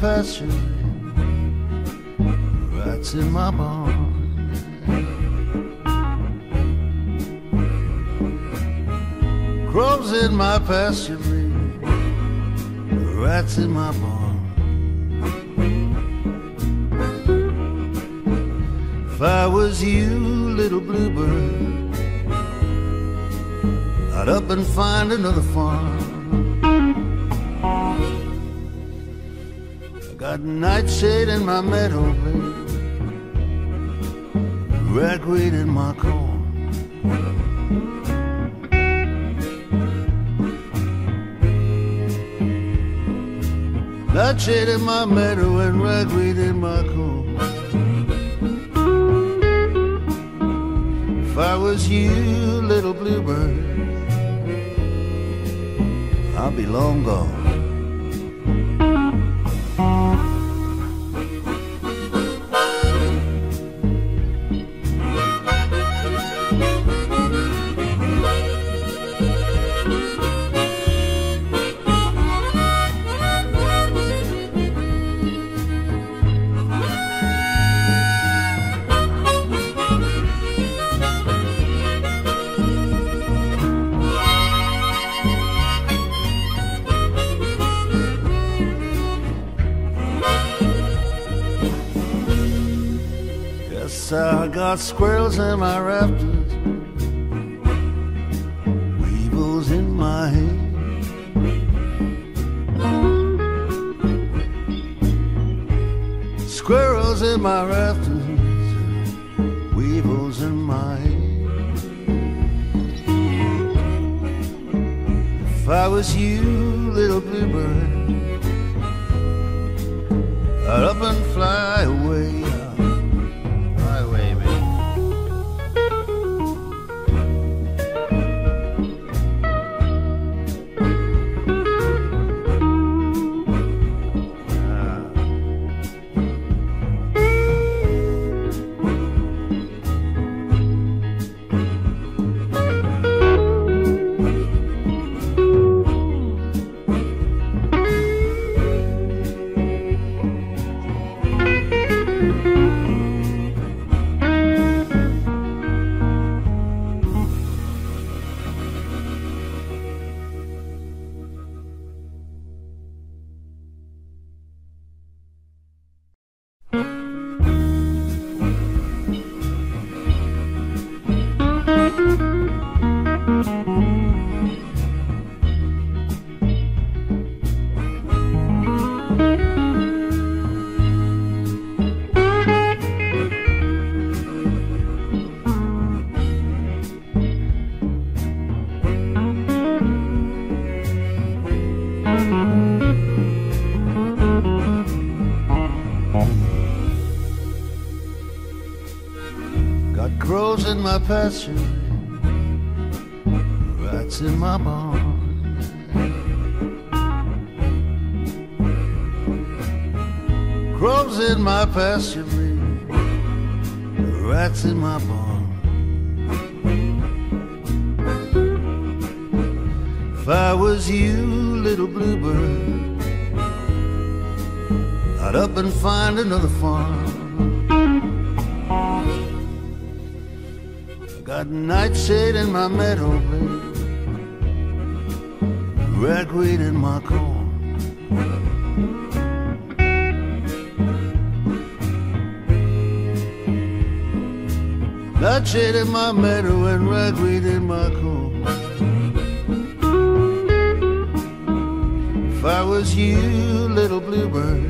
pasture, rats in my barn. Crows in my pasture, rats in my barn. If I was you, little bluebird, I'd up and find another farm. Got nightshade in my meadow, babe, ragweed in my corn. Nightshade in my meadow and ragweed in my corn. If I was you, little bluebird, I'd be long gone. Got squirrels in my rafters, weevils in my hay. Squirrels in my rafters, weevils in my hay. If I was you, little bluebird, I'd up and fly rats in my barn. Crows in my pasture, rats in my barn. If I was you, little bluebird, I'd up and find another farm. Got nightshade in my meadow, babe. Ragweed in my corn. Nightshade in my meadow and ragweed in my corn. If I was you, little bluebird,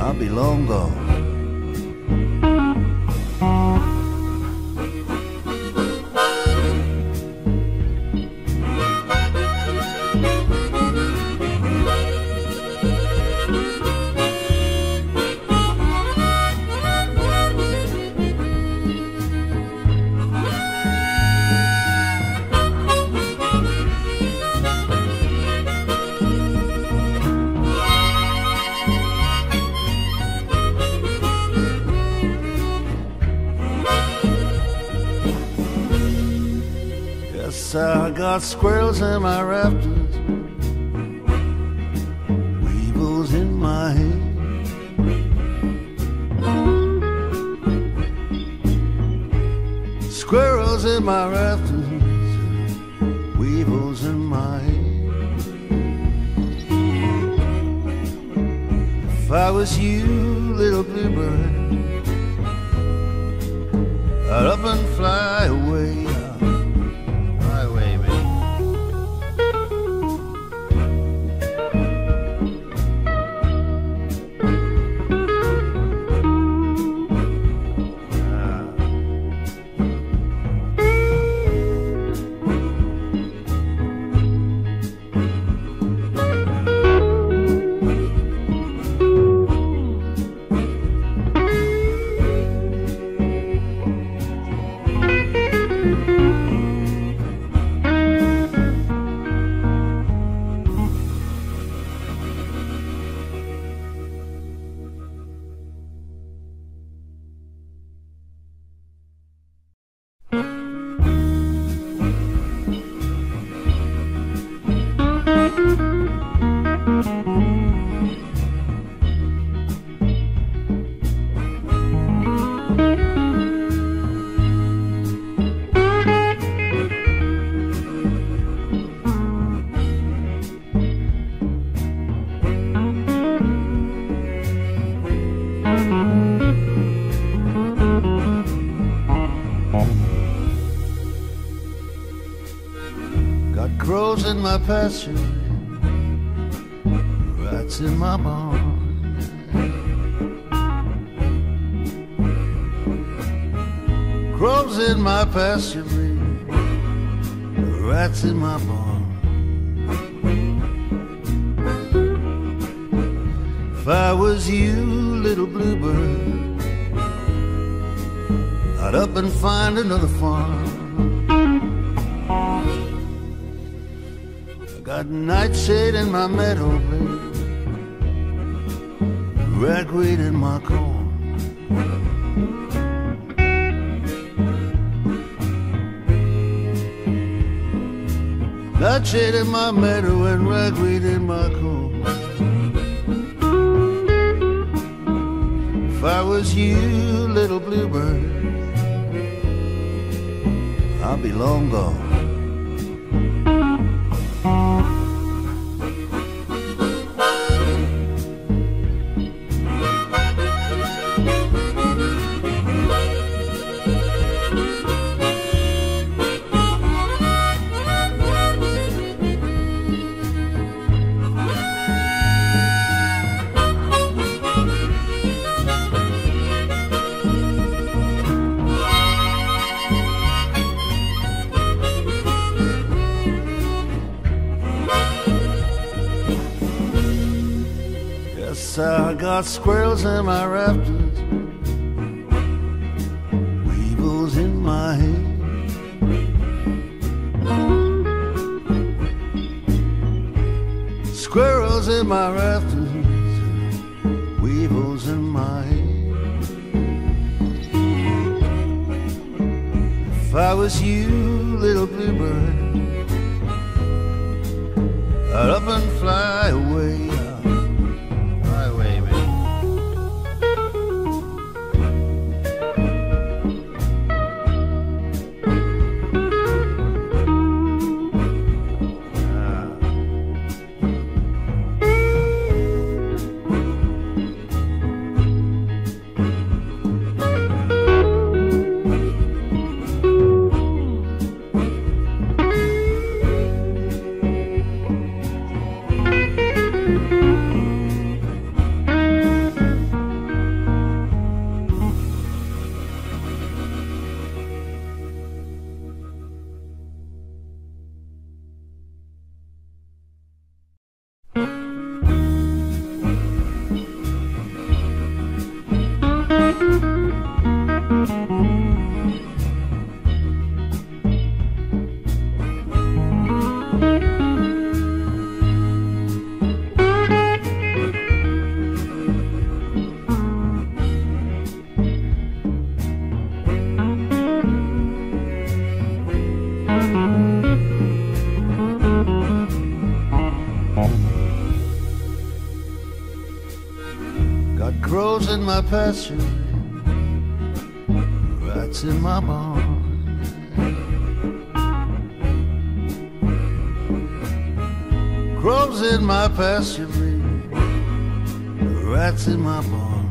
I'd be long gone. Got squirrels in my rafters, weevils in my hair. Squirrels in my rafters, weevils in my hair. If I was you, little bluebird, I'd up and fly away. My pasture, rats in my barn. Crows in my pasture, rats in my barn. If I was you, little bluebird, I'd up and find another farm. Got nightshade in my meadow, babe. Ragweed in my corn. Nightshade in my meadow and ragweed in my corn. If I was you, little bluebird, I'd be long gone. I got squirrels in my rafters, weevils in my hair. Squirrels in my rafters, weevils in my hair. If I was you, little bluebird, I'd up and fly away. Pasture, rats in my barn. Crows in my pasture, rats in my barn.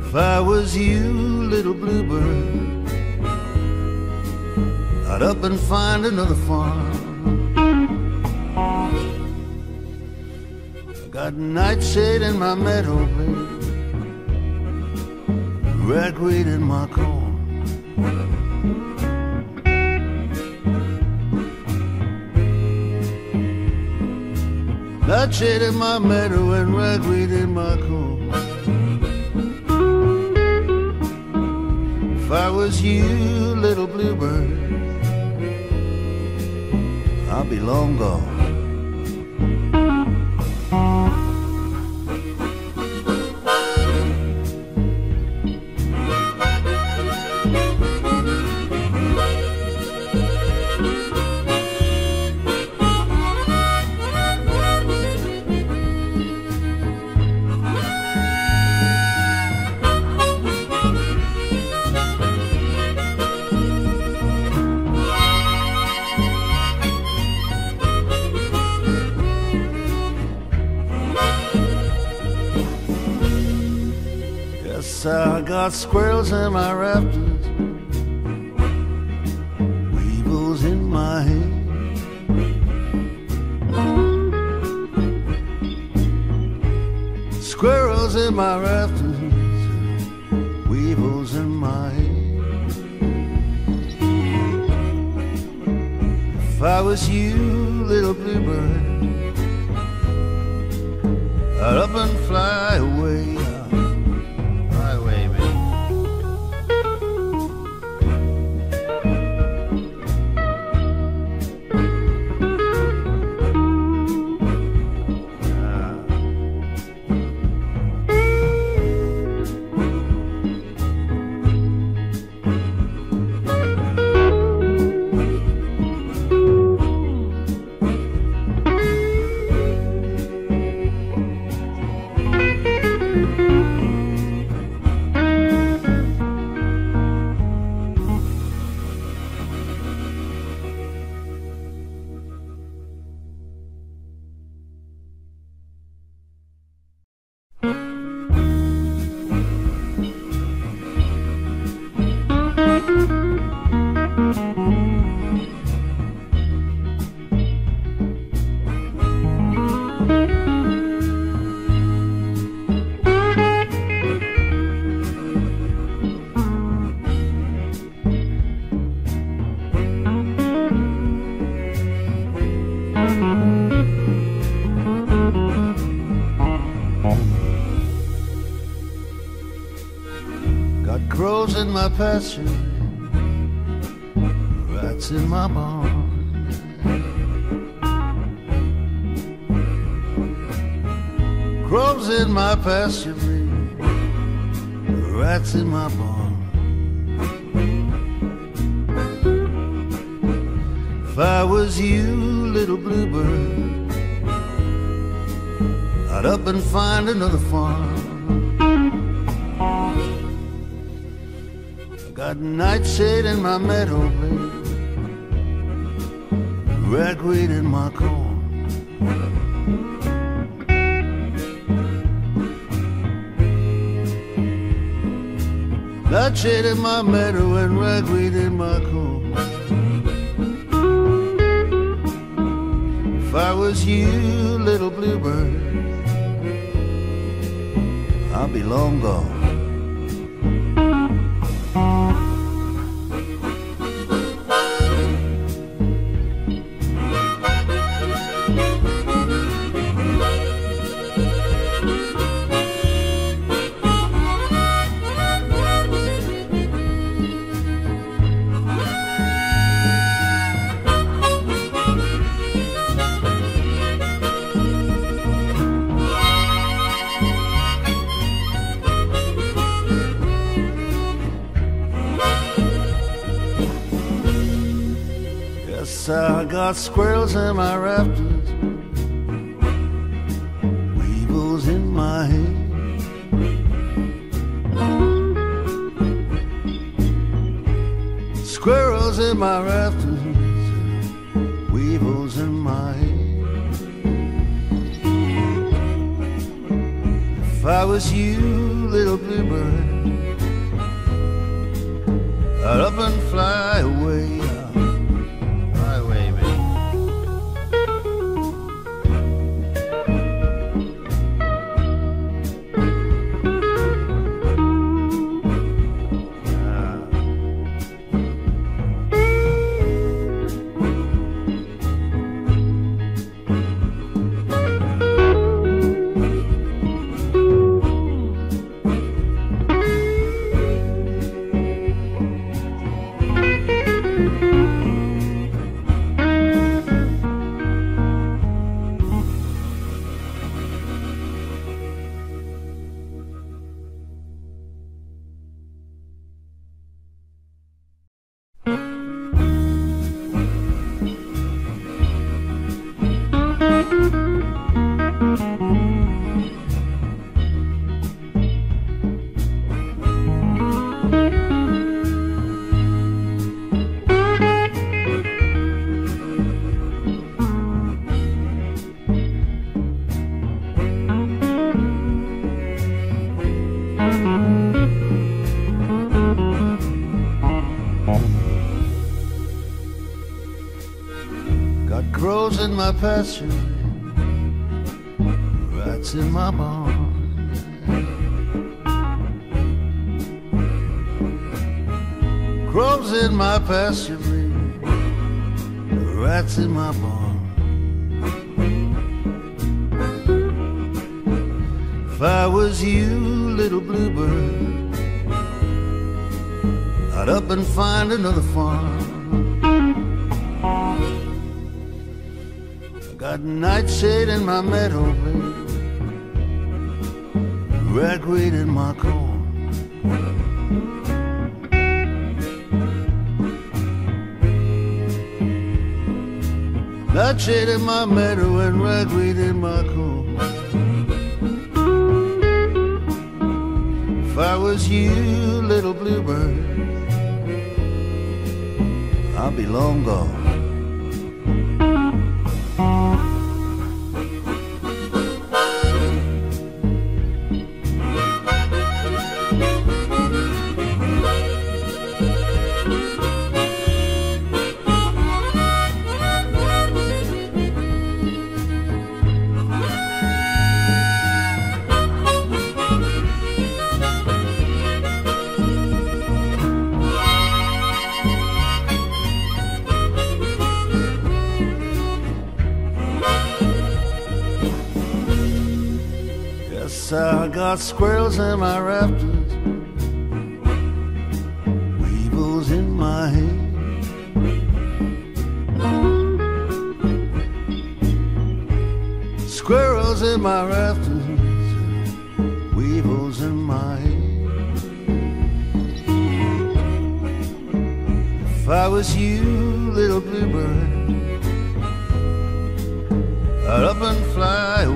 If I was you, little bluebird, I'd up and find another farm. Got nightshade in my meadow, babe. Ragweed in my corn. Nightshade in my meadow and ragweed in my corn. If I was you, little bluebird, I'd be long gone. Got squirrels in my rafters, weevils in my hay. Squirrels in my rafters, weevils in my hay. If I was you, little bluebird, I'd up and Crows in my pasture, rats in my barn. Crows in my pasture, rats in my barn. If I was you, little bluebird, I'd up and find another farm. Got nightshade in my meadow, babe. Ragweed in my corn. Nightshade in my meadow and ragweed in my corn. If I was you, little bluebird, I'd be long gone. Got squirrels in my rafters, weevils in my head. Squirrels in my rafters, weevils in my head. If I was you, little bluebird, I'd up and fly my rats in my barn. Crows in my pasture, rats in my barn. If I was you, little bluebird, I'd up and find another farm. Got nightshade in my meadow, babe. Ragweed in my corn. Nightshade in my meadow and ragweed in my corn. If I was you, little bluebird, I'd be long gone. Got squirrels in my rafters, weevils in my head. Squirrels in my rafters, weevils in my head. If I was you, little bluebird, I'd up and fly